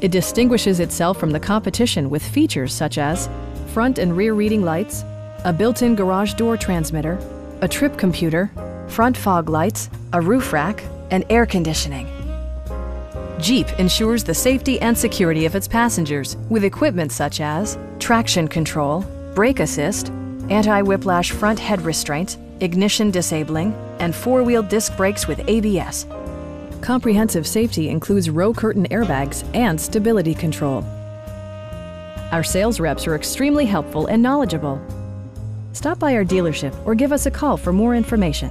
It distinguishes itself from the competition with features such as front and rear reading lights, a built-in garage door transmitter, a trip computer, front fog lights, a roof rack, and air conditioning. Jeep ensures the safety and security of its passengers with equipment such as traction control, brake assist, anti-whiplash front head restraints, ignition disabling, and four-wheel disc brakes with ABS. Comprehensive safety includes row curtain airbags and stability control. Our sales reps are extremely helpful and knowledgeable. Stop by our dealership or give us a call for more information.